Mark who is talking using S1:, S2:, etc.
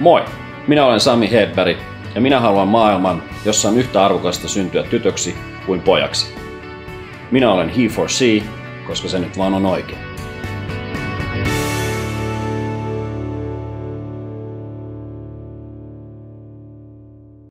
S1: Moi! Minä olen Sami Hedberg ja minä haluan maailman, jossa on yhtä arvokasta syntyä tytöksi kuin pojaksi. Minä olen he for she, koska se nyt vaan on oikein.